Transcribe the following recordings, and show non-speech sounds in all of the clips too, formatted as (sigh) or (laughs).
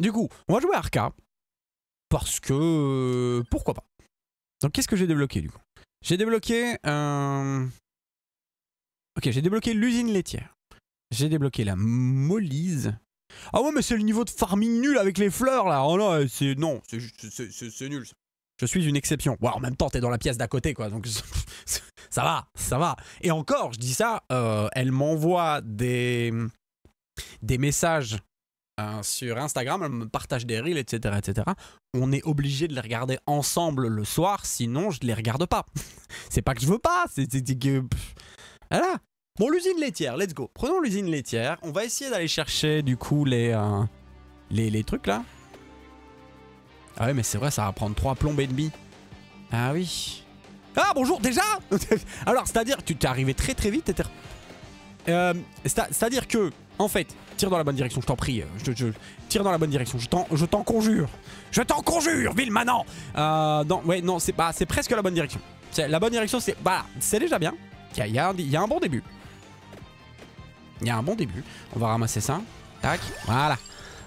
Du coup, on va jouer à Arca. Parce que... euh, Pourquoi pas Donc qu'est-ce que j'ai débloqué du coup? J'ai débloqué... Ok, j'ai débloqué l'usine laitière. J'ai débloqué la molise. Ah ouais, mais c'est le niveau de farming nul avec les fleurs là. Oh là, c'est... Non, c'est nul. Je suis une exception. Ouais, en même temps, t'es dans la pièce d'à côté quoi. Donc (laughs) ça va, ça va. Et encore, je dis ça, euh, elle m'envoie des... des messages sur Instagram, elle me partage des reels, etc.. On est obligé de les regarder ensemble le soir, sinon je les regarde pas. (laughs) c'est pas que je veux pas, c'est que... Voilà. Bon, l'usine laitière, let's go. Prenons l'usine laitière. On va essayer d'aller chercher du coup les, euh, les, trucs là. Ah ouais, mais c'est vrai, ça va prendre 3 plombes et demi. Ah oui. Ah bonjour, déjà? (laughs) Alors, c'est-à-dire, tu t'es arrivé très très vite, t'étais... Euh, c'est- C'est-à-dire que, en fait, tire dans la bonne direction, je t'en prie. Je, tire dans la bonne direction, je t'en conjure. Je t'en conjure, ville manant euh, Non, ouais, non, c'est presque la bonne direction. La bonne direction, c'est bah, c'est déjà bien. Il y y a un- bon début. Il y a un bon début. On va ramasser ça. Tac, voilà.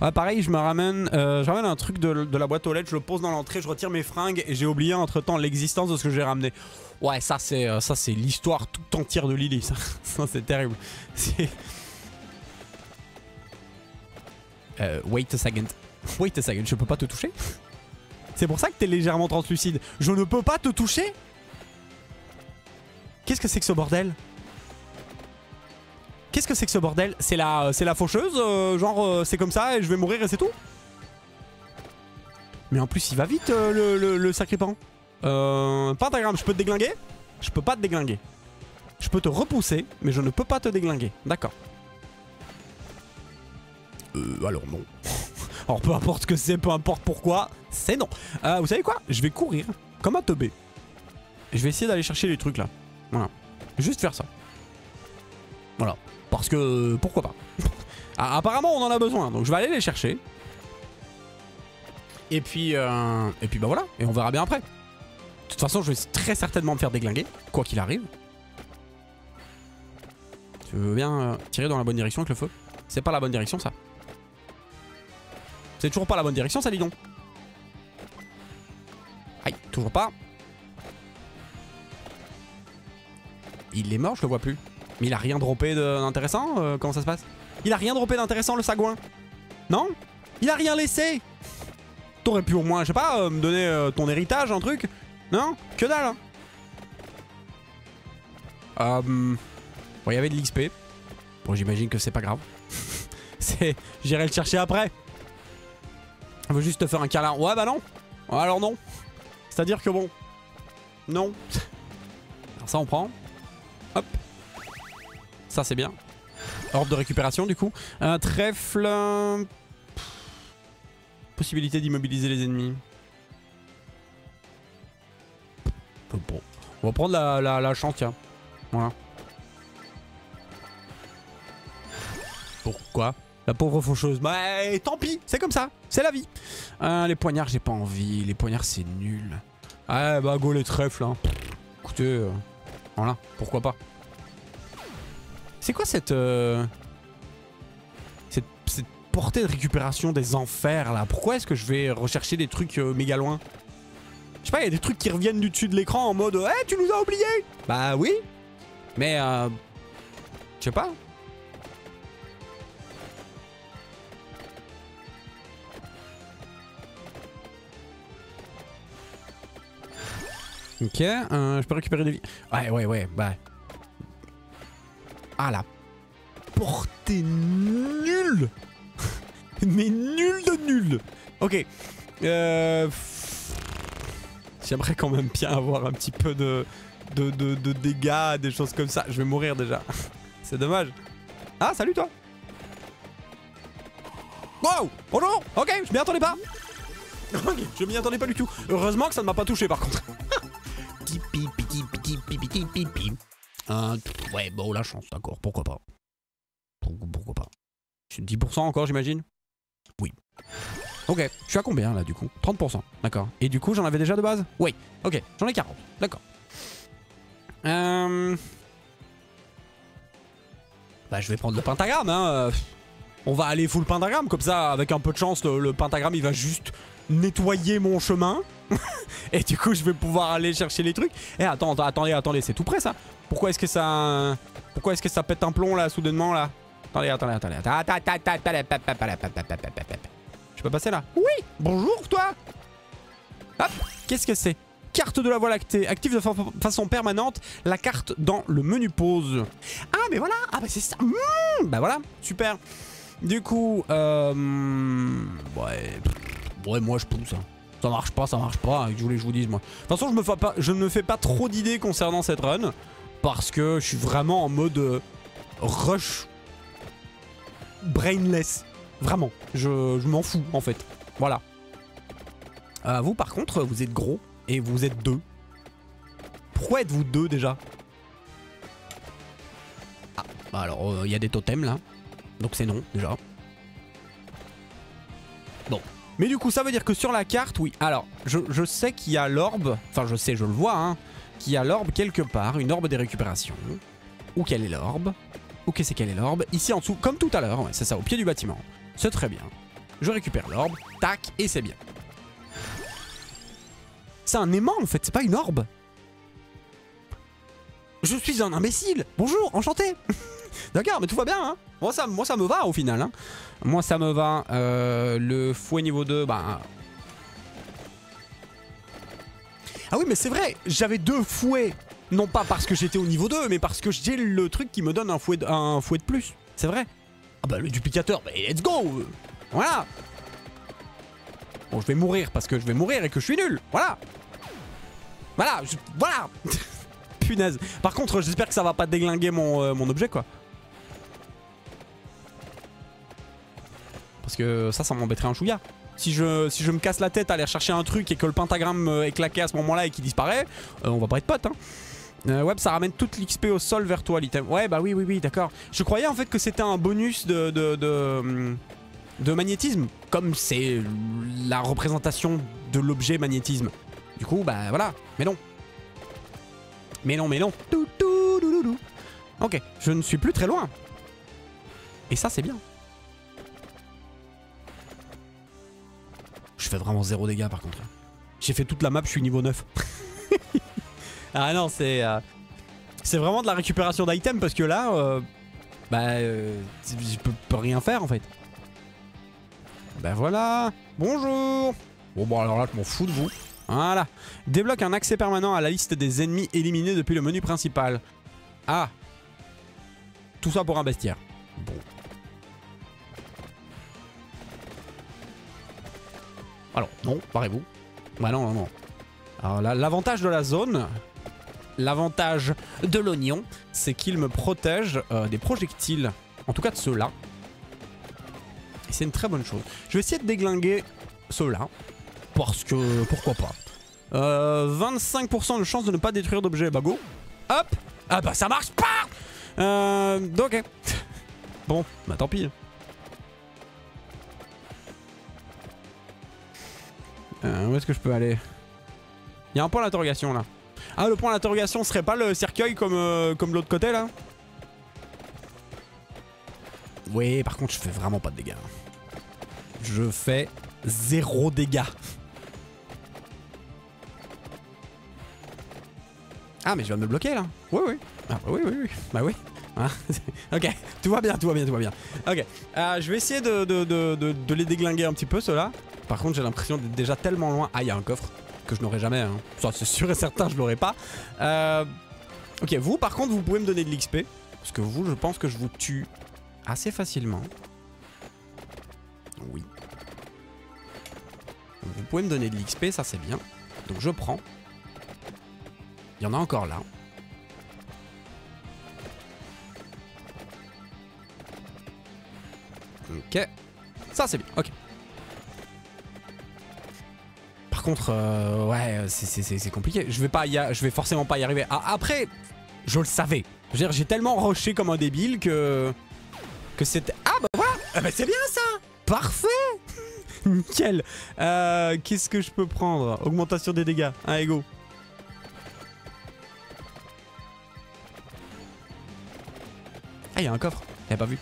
Ouais, pareil, je me ramène, euh, je ramène un truc de, de la boîte aux lettres, je le pose dans l'entrée, je retire mes fringues et j'ai oublié entre temps l'existence de ce que j'ai ramené. Ouais, ça c'est euh, ça c'est l'histoire tout entière de Lily. Ça, (laughs) ça, c'est terrible. C'est. Euh, wait a second. Wait a second, je peux pas te toucher C'est pour ça que t'es légèrement translucide. Je ne peux pas te toucher Qu'est-ce que c'est que ce bordel? Qu'est-ce que c'est que ce bordel? C'est la, la faucheuse euh, Genre euh, c'est comme ça et je vais mourir et c'est tout? Mais en plus il va vite euh, le, le, le sacripant. Pentagramme, je peux te déglinguer? Je peux pas te déglinguer. Je peux te repousser, mais je ne peux pas te déglinguer. D'accord. Euh, alors non. (laughs) alors peu importe ce que c'est, peu importe pourquoi, c'est non. Euh, vous savez quoi? Je vais courir comme un teubé. Je vais essayer d'aller chercher les trucs là. Voilà. Juste faire ça. Voilà. Parce que pourquoi pas. (laughs) Ah, apparemment on en a besoin, donc je vais aller les chercher. Et puis, euh, et puis bah voilà, et on verra bien après. De toute façon, je vais très certainement me faire déglinguer, quoi qu'il arrive. Tu veux bien euh, tirer dans la bonne direction avec le feu? C'est pas la bonne direction ça. C'est toujours pas la bonne direction ça, dis donc. Aïe, toujours pas. Il est mort, je le vois plus. Mais il a rien droppé d'intéressant euh, Comment ça se passe? Il a rien droppé d'intéressant le sagouin? Non? Il a rien laissé? T'aurais pu au moins, je sais pas, euh, me donner euh, ton héritage, un truc? Non? Que dalle hein Bon, il y avait de l'XP. Bon, j'imagine que c'est pas grave. (laughs) J'irai le chercher après. On veut juste te faire un câlin. Ouais, bah non. Alors non. C'est-à-dire que bon... Non. Alors ça, on prend. Hop. Ça, c'est bien. Orbe de récupération, du coup. Un trèfle... pff. Possibilité d'immobiliser les ennemis. Bon. On va prendre la, la, la chance, tiens. Voilà. Pourquoi? La pauvre faucheuse. Bah, eh, tant pis, c'est comme ça, c'est la vie. Euh, les poignards, j'ai pas envie. Les poignards, c'est nul. Ah, bah, go les trèfles. Hein. Écoutez, euh, voilà, pourquoi pas. C'est quoi cette, euh, cette. portée de récupération des enfers là? Pourquoi est-ce que je vais rechercher des trucs euh, méga loin? Je sais pas, il y a des trucs qui reviennent du dessus de l'écran en mode Eh, tu nous as oubliés Bah oui Mais, euh. Je sais pas. Ok, euh, je peux récupérer des vies. Ouais, ouais, ouais, bah. Ah la portée nulle (laughs) Mais nul de nul Ok. Euh... J'aimerais quand même bien avoir un petit peu de, de, de, de dégâts, des choses comme ça. Je vais mourir déjà. (laughs) C'est dommage. Ah, salut toi Wow Bonjour Ok, je m'y attendais pas (laughs) je m'y attendais pas du tout. Heureusement que ça ne m'a pas touché par contre. Ouais, bon, la chance, d'accord, pourquoi pas. Pour- Pourquoi pas. C'est 10% encore, j'imagine? Oui. Ok, je suis à combien là du coup? 30%, d'accord. Et du coup, j'en avais déjà de base? Oui, ok, j'en ai 40, d'accord. Euh... Bah, je vais prendre le pentagramme, hein. euh. On va aller full pentagramme, comme ça, avec un peu de chance, le pentagramme il va juste nettoyer mon chemin. (laughs) et du coup, je vais pouvoir aller chercher les trucs. Et attends, attends, attendez, attendez, c'est tout près ça? Pourquoi est-ce que ça. Pourquoi est-ce que ça pète un plomb là, soudainement là? Attendez, attendez, attendez. Je peux passer là? Oui Bonjour toi Hop Qu'est-ce que c'est? Carte de la Voie lactée, active de fa façon permanente la carte dans le menu pause. Ah mais voilà Ah bah c'est ça mmh Bah voilà, super Du coup, euh... Ouais... Ouais, moi je pousse. Hein. Ça marche pas, ça marche pas, je voulais que je vous dise moi. De toute façon, je me fais pas, je ne me fais pas trop d'idées concernant cette run. Parce que je suis vraiment en mode euh, rush brainless. Vraiment. Je, je m'en fous en fait. Voilà. Euh, vous par contre, vous êtes gros et vous êtes deux. Pourquoi êtes-vous deux déjà? Ah, bah alors il euh, y a des totems là. Donc c'est non déjà. Mais du coup ça veut dire que sur la carte, oui. Alors, je, sais qu'il y a l'orbe. Enfin je sais, je le vois, hein. Qu'il y a l'orbe quelque part. Une orbe des récupérations. Où quelle est l'orbe? Où qu'est-ce qu'elle est l'orbe? Ici en dessous, comme tout à l'heure. Ouais, c'est ça, au pied du bâtiment. C'est très bien. Je récupère l'orbe. Tac, et c'est bien. C'est un aimant en fait, c'est pas une orbe. Je suis un imbécile. Bonjour, enchanté. (laughs) D'accord, mais tout va bien. Hein moi, ça, moi, ça me va au final. Hein moi, ça me va. Euh, le fouet niveau 2, bah... Ah oui, mais c'est vrai, j'avais deux fouets. Non pas parce que j'étais au niveau 2, mais parce que j'ai le truc qui me donne un fouet de, un fouet de plus. C'est vrai. Ah bah le duplicateur, bah, let's go Voilà Bon, je vais mourir parce que je vais mourir et que je suis nul. Voilà Voilà Voilà (laughs) Punaise. Par contre, j'espère que ça va pas déglinguer mon, euh, mon objet, quoi. Parce que ça, ça m'embêterait un chouïa. Si je, si je me casse la tête à aller chercher un truc et que le pentagramme euh, est claqué à ce moment-là et qu'il disparaît, euh, on va pas être potes. Hein. Euh, ouais, ça ramène toute l'XP au sol vers toi, l'item. Ouais, bah oui, oui, oui, d'accord. Je croyais en fait que c'était un bonus de, de, de, magnétisme, comme c'est la représentation de l'objet magnétisme. Du coup, bah voilà. Mais non. Mais non, mais non. Ok, je ne suis plus très loin. Et ça, c'est bien. Vraiment zéro dégâts par contre. J'ai fait toute la map, je suis niveau 9. (laughs) ah non, c'est... Euh, c'est vraiment de la récupération d'items parce que là... Euh, bah... Euh, je peux, rien faire en fait. Bah voilà Bonjour Bon bon alors là je m'en fous de vous. Voilà. Débloque un accès permanent à la liste des ennemis éliminés depuis le menu principal. Ah Tout ça pour un bestiaire. Bon. Alors, non, parez-vous. Bah non, non, non. Alors l'avantage de la zone, l'avantage de l'oignon, c'est qu'il me protège euh, des projectiles. En tout cas de ceux-là. Et c'est une très bonne chose. Je vais essayer de déglinguer ceux-là. Parce que, pourquoi pas. Euh, 25% de chance de ne pas détruire d'objets. Bah go. Hop. Ah bah ça marche pas euh, Ok. (laughs) bon, bah tant pis. Où est-ce que je peux aller? Il y a un point d'interrogation là. Ah, le point d'interrogation serait pas le cercueil comme, euh, comme l'autre côté là? Oui, par contre, je fais vraiment pas de dégâts. Je fais zéro dégâts. Ah, mais je viens de me bloquer là. Oui, oui. Ah, oui, oui, oui. Bah oui. Ah, (laughs) ok, tout va bien, tout va bien, tout va bien. Ok, euh, je vais essayer de, de, de, de les déglinguer un petit peu, ceux-là. Par contre, j'ai l'impression d'être déjà tellement loin. Ah, il y a un coffre que je n'aurai jamais. Hein. Ça, c'est sûr et certain, je l'aurai pas. Euh... Ok, vous, par contre, vous pouvez me donner de l'XP. Parce que vous, je pense que je vous tue assez facilement. Oui. vous pouvez me donner de l'XP, ça c'est bien. Donc je prends. Il y en a encore là. Ok. Ça c'est bien, ok. Contre, euh, ouais, c'est compliqué. Je vais pas y je vais forcément pas y arriver. Ah, après, je le savais. J'ai tellement rushé comme un débile que que c'était. Ah bah voilà, ah, bah, c'est bien ça. Parfait. (laughs) Nickel. Euh, Qu'est-ce que je peux prendre? Augmentation des dégâts. Un ego. Ah, il y a un coffre. J'avais pas vu.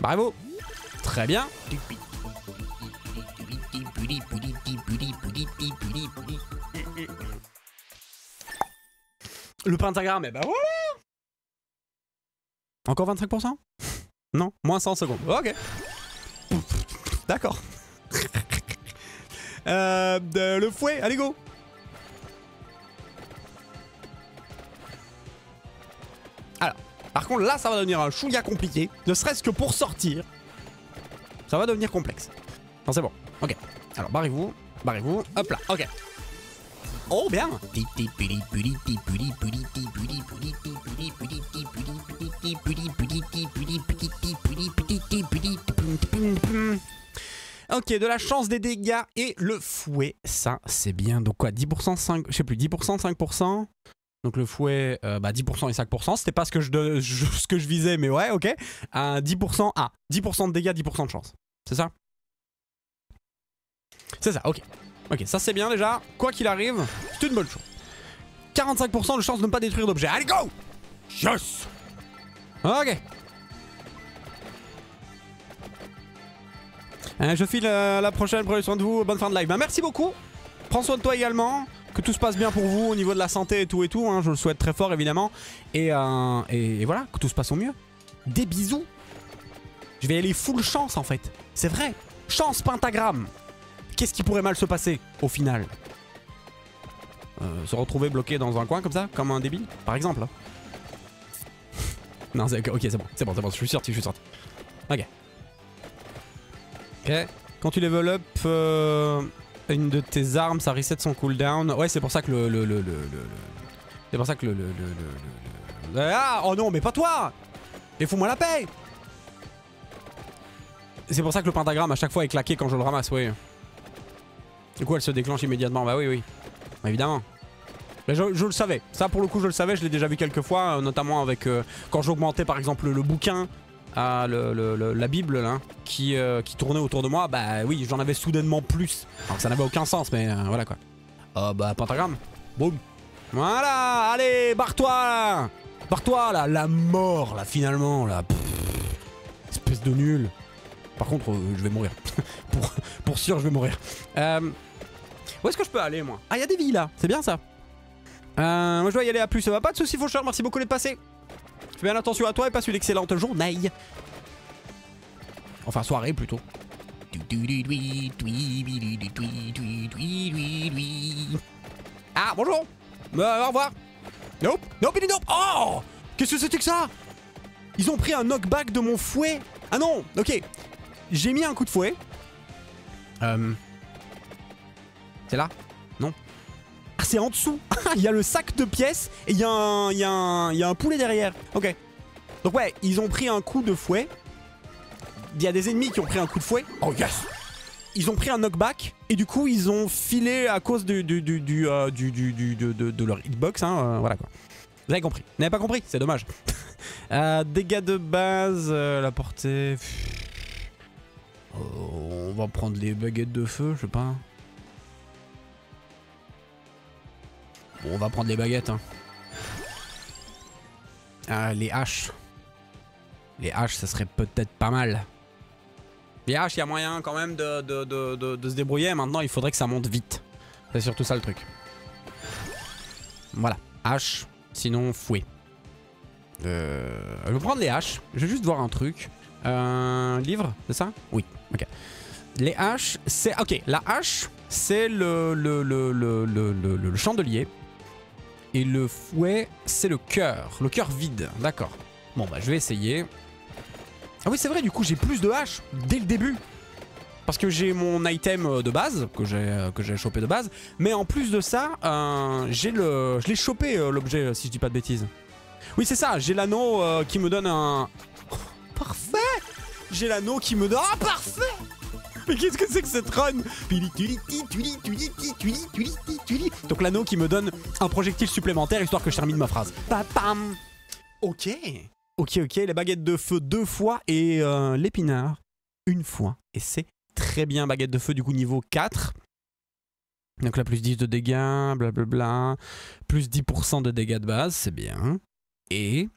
Bravo. Très bien. Le pentagramme, et ben voilà Encore 25% (laughs) Non Moins 100 secondes. Ok. D'accord. (laughs) euh, le fouet, allez go Alors, par contre là ça va devenir un chouïa compliqué, ne serait-ce que pour sortir. Ça va devenir complexe. Non c'est bon, ok. Alors barrez-vous, barrez-vous, hop là, ok. Oh bien Ok, de la chance des dégâts et le fouet, ça c'est bien. Donc quoi, 10%, 5, je sais plus, 10%, 5% donc le fouet, euh, bah 10% et 5%, c'était pas ce que je, ce que je visais, mais ouais, ok. 10%, ah, 10% de dégâts, 10% de chance. C'est ça? C'est ça, ok. Ok, ça c'est bien déjà. Quoi qu'il arrive, c'est une bonne chose. 45% de chance de ne pas détruire d'objet. Allez, go Yes Ok. Euh, je file euh, la prochaine, prenez soin de vous, bonne fin de live. Bah, merci beaucoup. Prends soin de toi également. Que tout se passe bien pour vous au niveau de la santé et tout et tout. Hein. je le souhaite très fort évidemment. Et, euh, et, voilà, que tout se passe au mieux. Des bisous. Je vais aller full chance en fait. C'est vrai. Chance pentagramme. Qu'est-ce qui pourrait mal se passer au final Se retrouver bloqué dans un coin comme ça, comme un débile, par exemple. Hein. non, ok, c'est bon, c'est bon, c'est bon, je suis sorti, je suis sorti. Ok. Ok. Quand tu level up euh, une de tes armes, ça reset son cooldown. Ouais, c'est pour ça que le c'est pour ça que le... le, Ah Oh non, mais pas toi Et fous-moi la paix C'est pour ça que le pentagramme à chaque fois est claqué quand je le ramasse, oui. Du coup, elle se déclenche immédiatement. Bah oui, oui. Évidemment. Mais je, le savais. Ça, pour le coup, je le savais. Je l'ai déjà vu quelques fois, euh, notamment avec... Euh, quand j'augmentais, par exemple, le bouquin à la Bible là, qui, euh, qui tournait autour de moi, bah oui, j'en avais soudainement plus. Alors que ça n'avait aucun sens, mais euh, voilà quoi. Oh bah pentagramme. Boum. Voilà, allez, barre-toi Barre-toi là, la mort là finalement là. espèce de nul. Par contre, euh, je vais mourir. pour, sûr, je vais mourir. où est-ce que je peux aller moi Ah, il y a des vies là, c'est bien ça. moi je dois y aller à plus, ça va pas de soucis Faucheur, merci beaucoup d'être passé. Fais bien attention à toi et passe une excellente journée. Enfin, soirée plutôt. Ah, bonjour euh, Au revoir Nope Nope, nope Oh Qu'est-ce que c'était que ça Ils ont pris un knockback de mon fouet Ah non Ok J'ai mis un coup de fouet. Euh... C'est là Non? Ah, c'est en dessous. (laughs) il y a le sac de pièces et il y, y, a un poulet derrière. Ok. Donc ouais, ils ont pris un coup de fouet. Il y a des ennemis qui ont pris un coup de fouet. Oh yes Ils ont pris un knockback et du coup ils ont filé à cause de, leur hitbox. Hein, euh, voilà quoi. Vous avez compris. Vous n'avez pas compris? C'est dommage. (laughs) euh, dégâts de base, la portée... va prendre les baguettes de feu, je sais pas. Bon, on va prendre les baguettes. Hein. Ah, les haches. Les haches, ça serait peut-être pas mal. Les haches, il y a moyen quand même de, de, se débrouiller. Maintenant, il faudrait que ça monte vite. C'est surtout ça le truc. Voilà. Hache, sinon fouet. Euh, je vais prendre les haches. Je vais juste voir un truc. Euh, livre, c'est ça? Oui, ok. Les haches, c'est... Ok, la hache, c'est le le, le, le, le, chandelier. Et le fouet, c'est le cœur. Le cœur vide, d'accord. Bon, bah je vais essayer. Ah oui, c'est vrai, du coup, j'ai plus de haches dès le début. Parce que j'ai mon item euh, de base, que j'ai euh, que j'ai chopé de base. Mais en plus de ça, euh, j'ai le, je l'ai chopé, l'objet, si je dis pas de bêtises. Oui, c'est ça, j'ai l'anneau qui me donne un... parfait J'ai l'anneau qui me donne... Ah, parfait mais qu'est-ce que c'est que cette run Donc l'anneau qui me donne un projectile supplémentaire histoire que je termine ma phrase. Pam Ok. Ok, ok, les baguettes de feu deux fois et euh, l'épinard une fois. Et c'est très bien, baguette de feu du coup niveau 4. Donc là, plus 10 de dégâts, blablabla. Plus 10% de dégâts de base, c'est bien. Et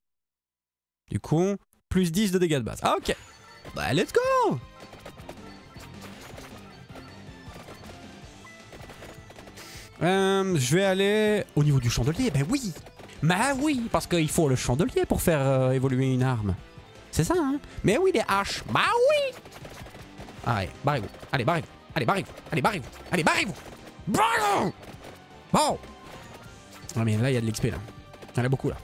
du coup, plus 10 de dégâts de base. Ah ok. Bah let's go Euh, je vais aller au niveau du chandelier. Ben oui. Bah oui, parce qu'il faut le chandelier pour faire euh, évoluer une arme. C'est ça, hein? Mais oui, les haches. Bah oui Allez, barrez-vous. Allez, barrez-vous. Allez, barrez-vous. Allez, barrez-vous. Allez, barrez-vous. Bon Ah mais là, il y a de l'XP, là. Il y en a beaucoup, là.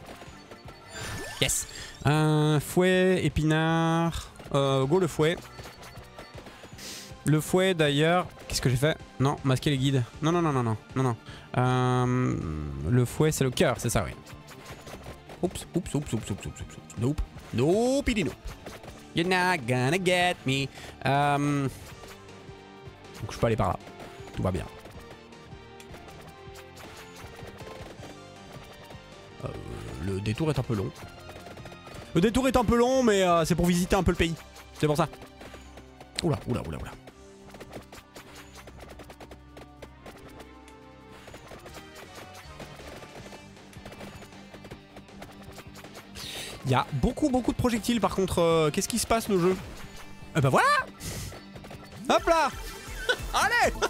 Yes Un fouet, épinard... Euh, go le fouet. Le fouet, d'ailleurs... Qu'est-ce que j'ai fait? Non, masquer les guides. Non, non, non, non, non, non. Euh, le fouet, c'est le cœur, c'est ça, oui. Oups, oups, oups, oups, oups, oups, oups. Nope. Nope, it nope. You're not gonna get me. Euh... Donc je peux aller par là. Tout va bien. Euh, le détour est un peu long. Le détour est un peu long, mais euh, c'est pour visiter un peu le pays. C'est pour ça. Oula, oula, oula, oula. Y a beaucoup, beaucoup de projectiles par contre. euh, Qu'est-ce qui se passe le jeu Eh ben voilà Hop là (laughs) Allez. (laughs)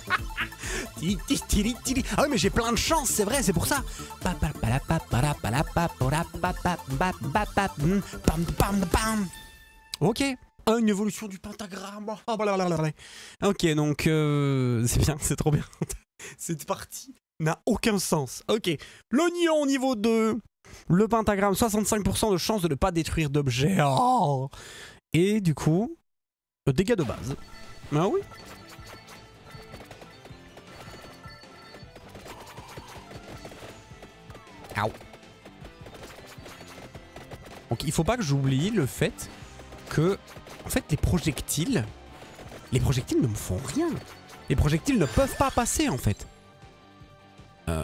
Ah oui mais j'ai plein de chance, c'est vrai, c'est pour ça. Ok. Ah, une évolution du pentagramme. Blablabla. Ok, donc euh, (laughs) c'est bien, c'est trop bien. Cette partie n'a aucun sens. Ok. L'oignon niveau 2. Le pentagramme, 65% de chance de ne pas détruire d'objets. Oh Et du coup, le dégât de base. Ah oui. Ow. Donc il faut pas que j'oublie le fait que, en fait, les projectiles, les projectiles ne me font rien. Les projectiles ne peuvent pas passer en fait. Euh,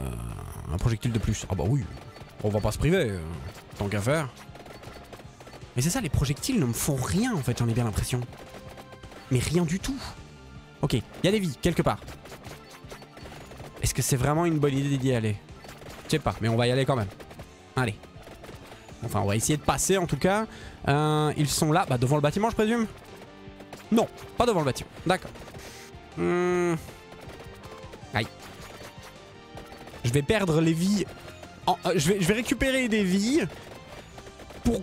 un projectile de plus. Ah bah oui, on va pas se priver, euh, tant qu'à faire. Mais c'est ça, les projectiles ne me font rien en fait, j'en ai bien l'impression. Mais rien du tout. Ok, il y a des vies, quelque part. Est-ce que c'est vraiment une bonne idée d'y aller? Je sais pas, mais on va y aller quand même. Allez. Enfin, on va essayer de passer en tout cas. Euh, ils sont là, bah devant le bâtiment je présume? Non, pas devant le bâtiment. D'accord. Hmm. Aïe. Je vais perdre les vies. Euh, je, vais, récupérer des vies pour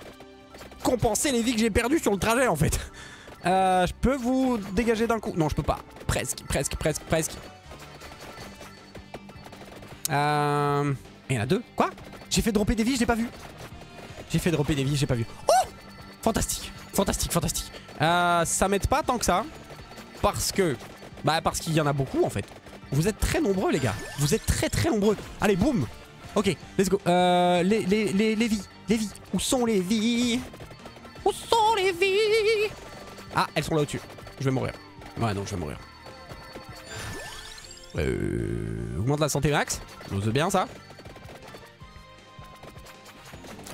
compenser les vies que j'ai perdues sur le trajet en fait. Euh, je peux vous dégager d'un coup Non, je peux pas. Presque, presque, presque, presque. Euh... Il y en a deux. Quoi? J'ai fait dropper des vies, je l'ai pas vu. J'ai fait dropper des vies, j'ai pas vu. Oh Fantastique, fantastique, fantastique. Ça m'aide pas tant que ça. Parce que... Bah parce qu'il y en a beaucoup en fait. Vous êtes très nombreux les gars. Vous êtes très très nombreux. Allez, boum Ok, let's go. Euh, les, les, les, les vies. Les vies. Où sont les vies? Où sont les vies? Ah, elles sont là au-dessus. Je vais mourir. Ouais, non, je vais mourir. Euh, augmente la santé max. J'ose bien ça.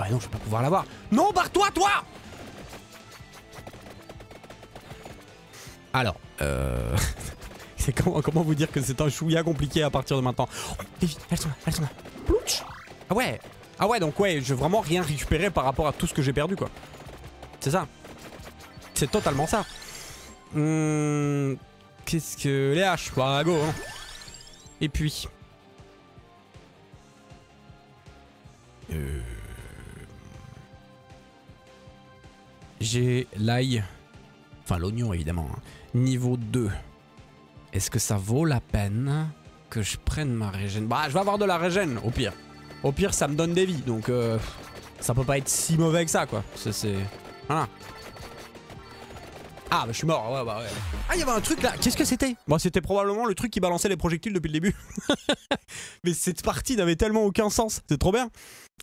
Ouais, non, je vais pas pouvoir l'avoir. Non, barre-toi, toi Alors, euh... (laughs) comment, comment vous dire que c'est un chouïa compliqué à partir de maintenant? Oh, Les vies, elles sont là, elles sont là. Ah ouais Ah ouais, donc ouais, je vais vraiment rien récupérer par rapport à tout ce que j'ai perdu, quoi. C'est ça. C'est totalement ça. Hum, Qu'est-ce que... Les haches, bah go hein. Et puis... Euh... J'ai l'ail... Enfin l'oignon évidemment. hein. Niveau 2. Est-ce que ça vaut la peine que je prenne ma régène? Bah je vais avoir de la régène au pire. Au pire ça me donne des vies donc euh, ça peut pas être si mauvais que ça quoi. C'est... Voilà. Ah bah je suis mort, ouais bah ouais. Ah il y avait un truc là, qu'est-ce que c'était? Bon c'était probablement le truc qui balançait les projectiles depuis le début. (laughs) Mais cette partie n'avait tellement aucun sens, c'est trop bien.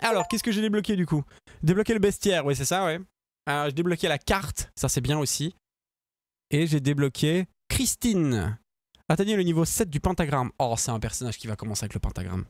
Alors qu'est-ce que j'ai débloqué du coup? Débloquer le bestiaire, oui c'est ça ouais. Euh, j'ai débloqué la carte, ça c'est bien aussi. Et j'ai débloqué Christine. Atteignez le niveau 7 du pentagramme. Oh c'est un personnage qui va commencer avec le pentagramme.